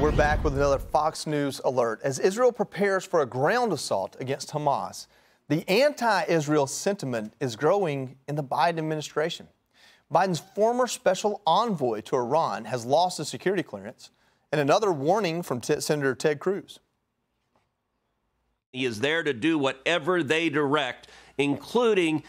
We're back with another Fox News alert. As Israel prepares for a ground assault against Hamas, the anti Israel sentiment is growing in the Biden administration. Biden's former special envoy to Iran has lost his security clearance, and another warning from T- Senator Ted Cruz. He is there to do whatever they direct, including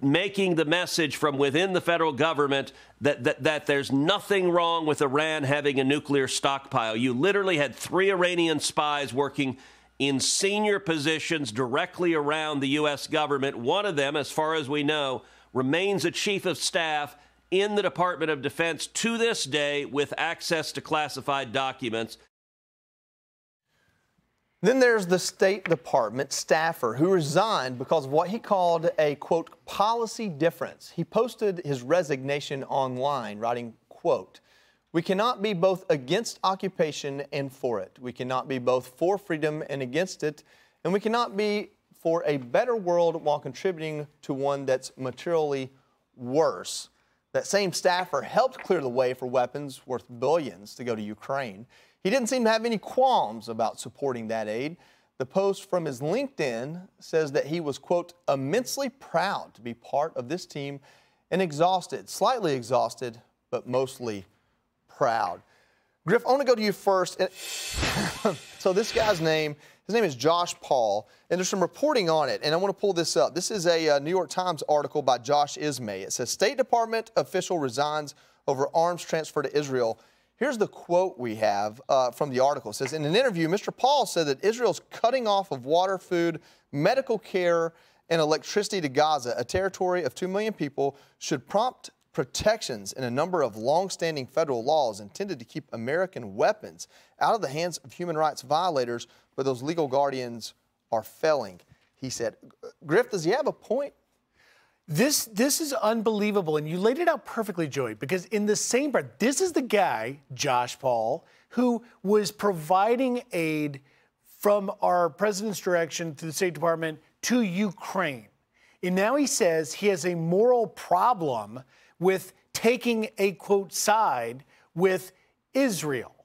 making the message from within the federal government that, that, that there's nothing wrong with Iran having a nuclear stockpile. You literally had three Iranian spies working in senior positions directly around the U.S. government. One of them, as far as we know, remains a chief of staff in the Department of Defense to this day with access to classified documents. Then there's the State Department staffer who resigned because of what he called a quote policy difference. He posted his resignation online, writing, quote, we cannot be both against occupation and for it. We cannot be both for freedom and against it. And we cannot be for a better world while contributing to one that's materially worse. That same staffer helped clear the way for weapons worth billions to go to Ukraine. He didn't seem to have any qualms about supporting that aid. The post from his LinkedIn says that he was, quote, immensely proud to be part of this team and exhausted, slightly exhausted, but mostly proud. Griff, I want to go to you first. so this guy's name, his name is Josh Paul, and there's some reporting on it, and I want to pull this up. This is a uh, New York Times article by Josh Ismay. It says State Department official resigns over arms transfer to Israel. Here's the quote we have uh, from the article. It says, in an interview, Mr. Paul said that Israel's cutting off of water, food, medical care, and electricity to Gaza, a territory of 2 million people, should prompt protections in a number of long-standing federal laws intended to keep American weapons out of the hands of human rights violators, but those legal guardians are failing, he said. Griff, does he have a point? This this is unbelievable, and you laid it out perfectly, Joey. Because in the same breath, this is the guy, Josh Paul, who was providing aid from our president's direction to the State Department to Ukraine, and now he says he has a moral problem with taking a quote side with Israel.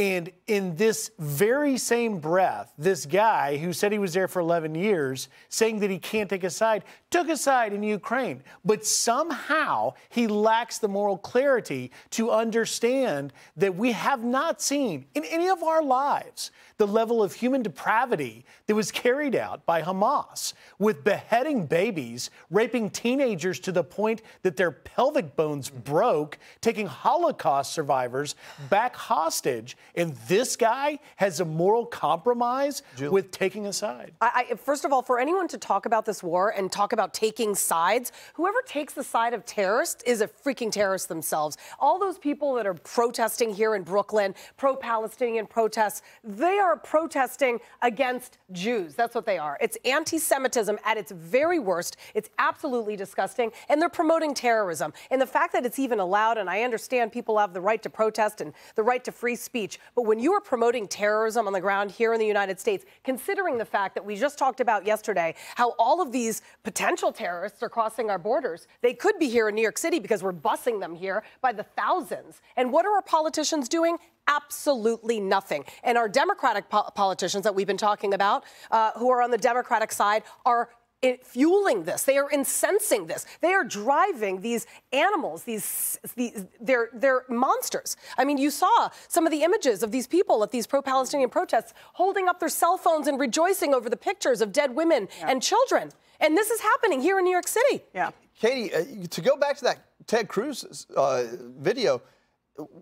And in this very same breath, this guy who said he was there for 11 years, saying that he can't take a side, took a side in Ukraine. But somehow he lacks the moral clarity to understand that we have not seen in any of our lives the level of human depravity that was carried out by Hamas with beheading babies, raping teenagers to the point that their pelvic bones broke, taking Holocaust survivors back hostage. And this guy has a moral compromise Jill. with taking a side. I, I, first of all, for anyone to talk about this war and talk about taking sides, whoever takes the side of terrorists is a freaking terrorist themselves. All those people that are protesting here in Brooklyn, pro Palestinian protests, they are are protesting against Jews. That's what they are. It's anti Semitism at its very worst. It's absolutely disgusting. And they're promoting terrorism. And the fact that it's even allowed, and I understand people have the right to protest and the right to free speech, but when you are promoting terrorism on the ground here in the United States, considering the fact that we just talked about yesterday how all of these potential terrorists are crossing our borders, they could be here in New York City because we're busing them here by the thousands. And what are our politicians doing? absolutely nothing. And our Democratic po- politicians that we've been talking about, uh, who are on the Democratic side, are fueling this. They are incensing this. They are driving these animals, these, these they're, they're monsters. I mean, you saw some of the images of these people at these pro-Palestinian protests holding up their cell phones and rejoicing over the pictures of dead women yeah. and children. And this is happening here in New York City. Yeah. Katie, uh, to go back to that Ted Cruz uh, video,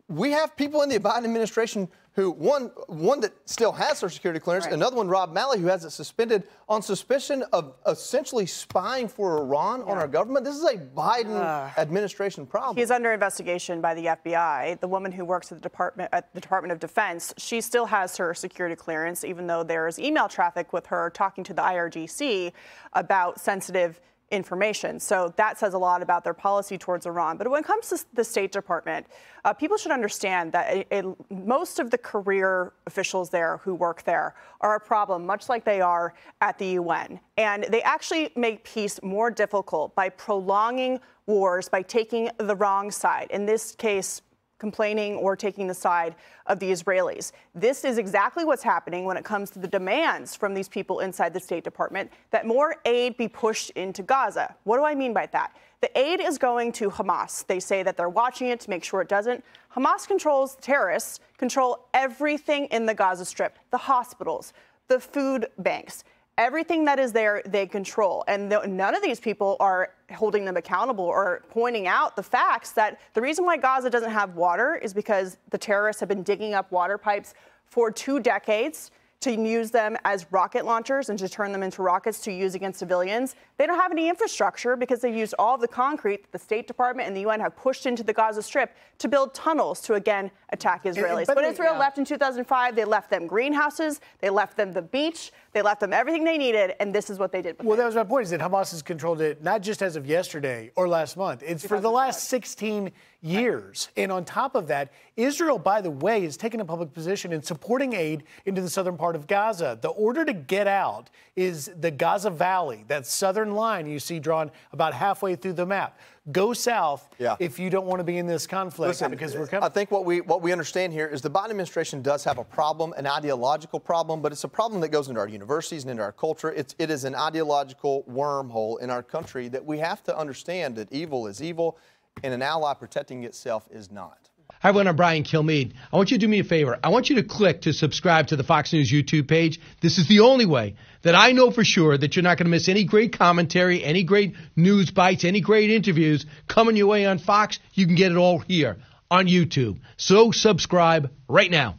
we have people in the Biden administration who one one that still has Social Security clearance, right. another one, Rob Malley, who has it suspended on suspicion of essentially spying for Iran yeah. on our government. This is a Biden uh, administration problem. He's under investigation by the FBI. The woman who works at the department at the Department of Defense, she still has her security clearance, even though there is email traffic with her talking to the IRGC about sensitive information. So that says a lot about their policy towards Iran. But when it comes to the State Department, uh, people should understand that it, it, most of the career officials there who work there are a problem, much like they are at the UN. And they actually make peace more difficult by prolonging wars, by taking the wrong side. In this case, complaining or taking the side of the Israelis. This is exactly what's happening when it comes to the demands from these people inside the State Department that more aid be pushed into Gaza. What do I mean by that? The aid is going to Hamas. They say that they're watching it to make sure it doesn't. Hamas controls terrorists, control everything in the Gaza Strip, the hospitals, the food banks. Everything that is there, they control. And none of these people are holding them accountable or pointing out the facts that the reason why Gaza doesn't have water is because the terrorists have been digging up water pipes for two decades to use them as rocket launchers and to turn them into rockets to use against civilians. They don't have any infrastructure because they used all of the concrete that the State Department and the UN have pushed into the Gaza Strip to build tunnels to again attack Israelis. But Israel yeah. left in 2005, they left them greenhouses, they left them the beach, they left them everything they needed, and this is what they did. well, it. that was my point: is that Hamas has controlled it not just as of yesterday or last month; it's for the last 16 years. And on top of that, Israel, by the way, has taken a public position in supporting aid into the southern part of Gaza. The order to get out is the Gaza Valley, that southern line you see drawn about halfway through the map. Go south yeah. if you don't want to be in this conflict Listen, because we're coming. I think what we what we understand here is the Biden administration does have a problem, an ideological problem, but it's a problem that goes into our universities and into our culture. It's it is an ideological wormhole in our country that we have to understand that evil is evil and an ally protecting itself is not. Hi, everyone. I'm Brian Kilmeade. I want you to do me a favor. I want you to click to subscribe to the Fox News YouTube page. This is the only way that I know for sure that you're not going to miss any great commentary, any great news bites, any great interviews coming your way on Fox. You can get it all here on YouTube. So subscribe right now.